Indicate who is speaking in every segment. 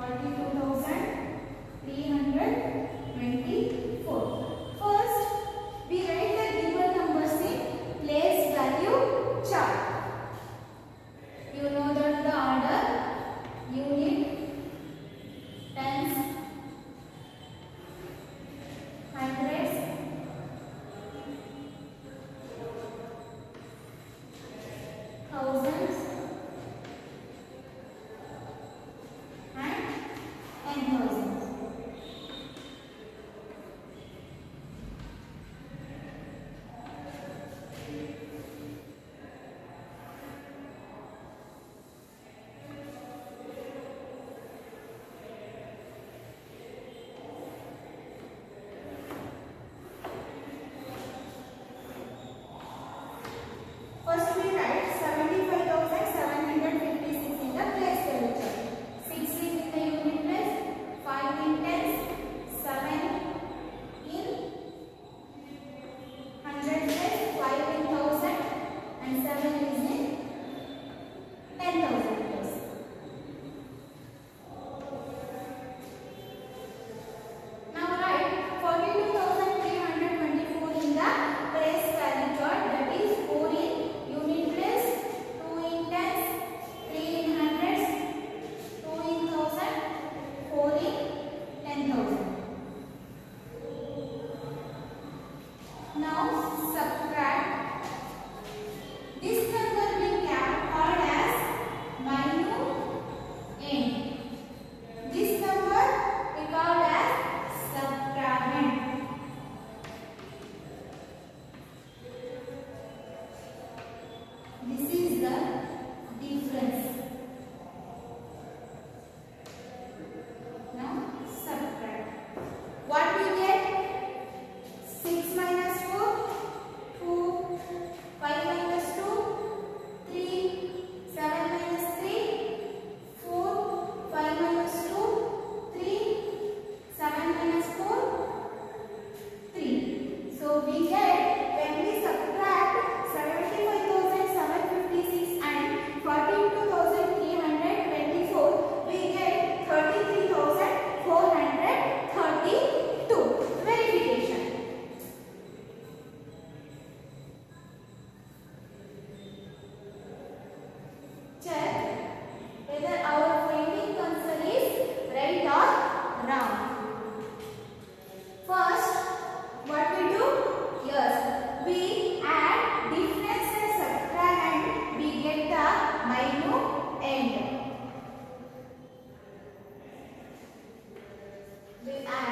Speaker 1: Why do I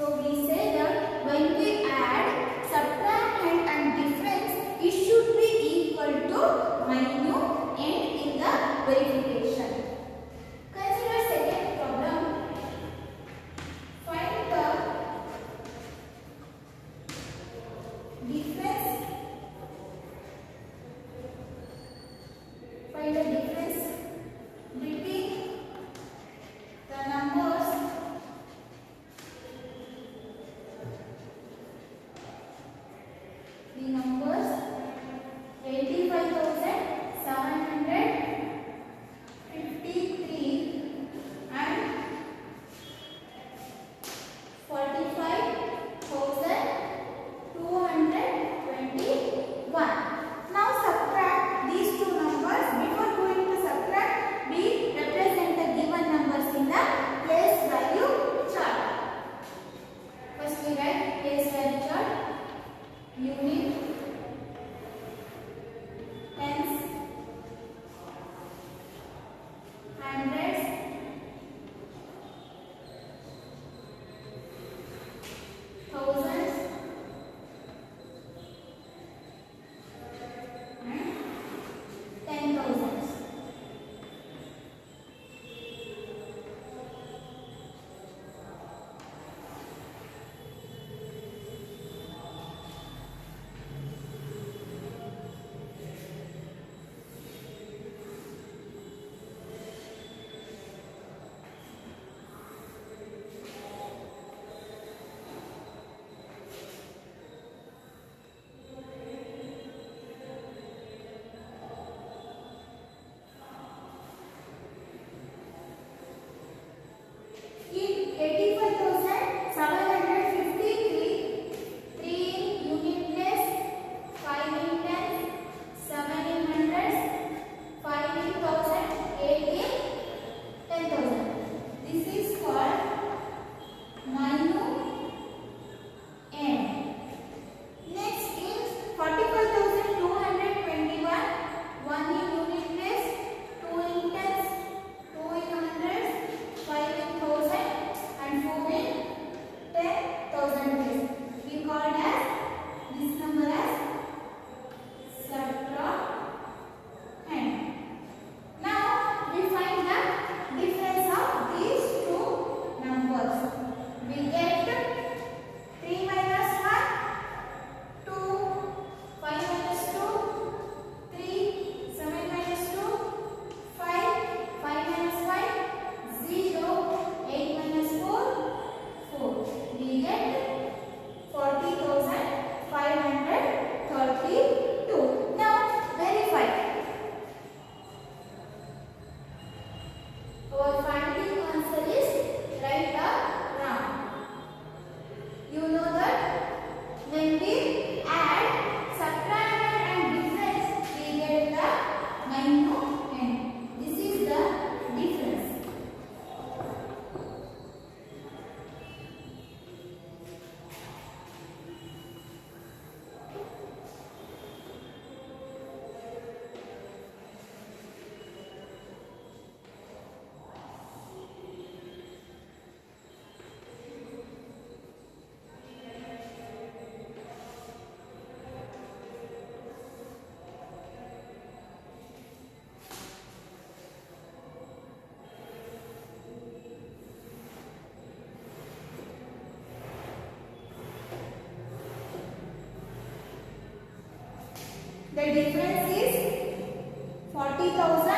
Speaker 1: तो बीस The difference is 40,532.